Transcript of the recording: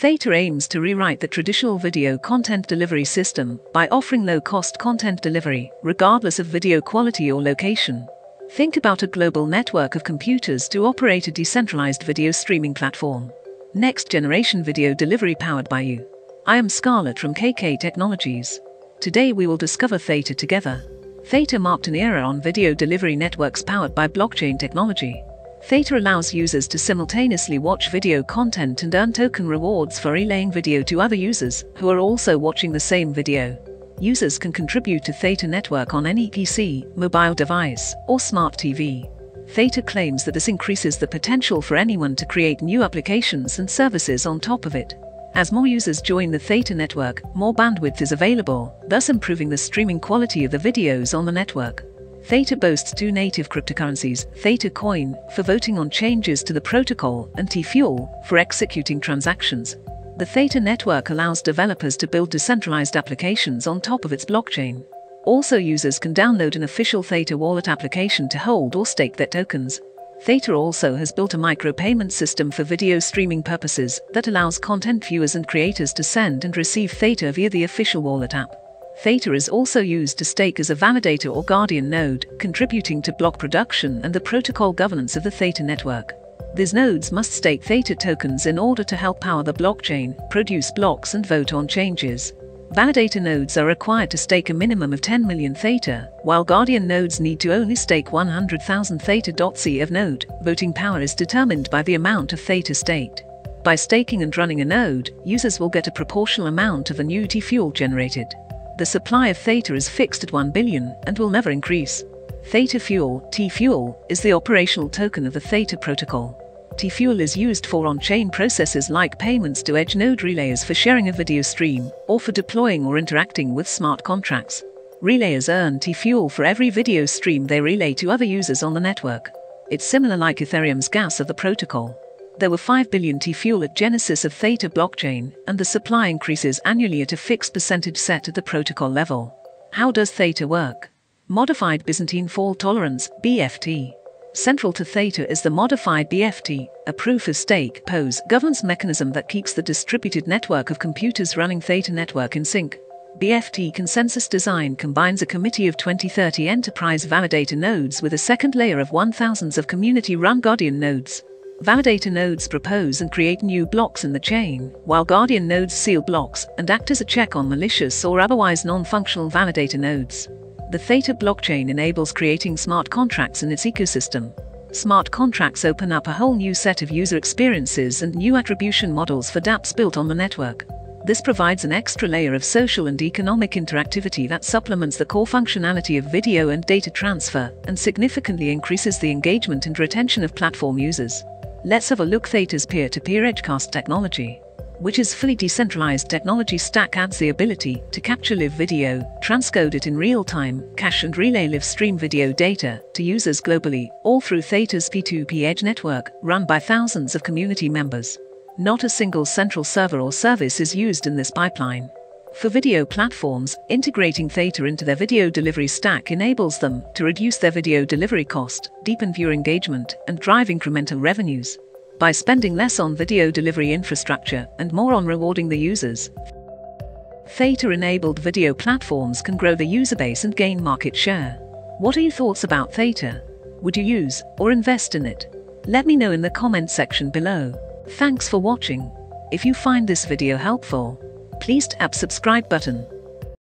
Theta aims to rewrite the traditional video content delivery system by offering low cost content delivery, regardless of video quality or location. Think about a global network of computers to operate a decentralized video streaming platform. Next generation video delivery powered by you. I am Scarlett from KK Technologies. Today we will discover Theta together. Theta marked an era on video delivery networks powered by blockchain technology. Theta allows users to simultaneously watch video content and earn token rewards for relaying video to other users who are also watching the same video. Users can contribute to Theta network on any PC, mobile device, or smart TV. Theta claims that this increases the potential for anyone to create new applications and services on top of it. As more users join the Theta network, more bandwidth is available, thus improving the streaming quality of the videos on the network. Theta boasts two native cryptocurrencies, Theta Coin, for voting on changes to the protocol, and T-Fuel, for executing transactions. The Theta network allows developers to build decentralized applications on top of its blockchain. Also users can download an official Theta wallet application to hold or stake their tokens. Theta also has built a micropayment system for video streaming purposes that allows content viewers and creators to send and receive Theta via the official wallet app. Theta is also used to stake as a validator or guardian node, contributing to block production and the protocol governance of the Theta network. These nodes must stake Theta tokens in order to help power the blockchain, produce blocks and vote on changes. Validator nodes are required to stake a minimum of 10 million Theta, while Guardian nodes need to only stake 100,000 Theta.c of node. Voting power is determined by the amount of Theta staked. By staking and running a node, users will get a proportional amount of the new T-fuel generated. The supply of Theta is fixed at 1 billion and will never increase. Theta Fuel, T-Fuel, is the operational token of the Theta protocol. T-Fuel is used for on-chain processes like payments to edge node relayers for sharing a video stream, or for deploying or interacting with smart contracts. Relayers earn T-Fuel for every video stream they relay to other users on the network. It's similar like Ethereum's gas of the protocol. There were 5 billion T-fuel at genesis of Theta blockchain, and the supply increases annually at a fixed percentage set at the protocol level. How does Theta work? Modified Byzantine Fault Tolerance, BFT. Central to Theta is the modified BFT, a proof of stake pose governance mechanism that keeps the distributed network of computers running Theta network in sync. BFT consensus design combines a committee of 2030 enterprise validator nodes with a second layer of 1000s of community run Guardian nodes. Validator nodes propose and create new blocks in the chain, while Guardian nodes seal blocks and act as a check on malicious or otherwise non-functional validator nodes. The Theta blockchain enables creating smart contracts in its ecosystem. Smart contracts open up a whole new set of user experiences and new attribution models for dApps built on the network. This provides an extra layer of social and economic interactivity that supplements the core functionality of video and data transfer and significantly increases the engagement and retention of platform users. Let's have a look Theta's peer-to-peer Edgecast technology, which is fully decentralized technology stack adds the ability to capture live video, transcode it in real time, cache and relay live stream video data to users globally, all through Theta's P2P Edge network, run by thousands of community members. Not a single central server or service is used in this pipeline. For video platforms, integrating Theta into their video delivery stack enables them to reduce their video delivery cost, deepen viewer engagement, and drive incremental revenues. By spending less on video delivery infrastructure and more on rewarding the users, Theta enabled video platforms can grow the user base and gain market share. What are your thoughts about Theta? Would you use or invest in it? Let me know in the comment section below. Thanks for watching. If you find this video helpful, please tap subscribe button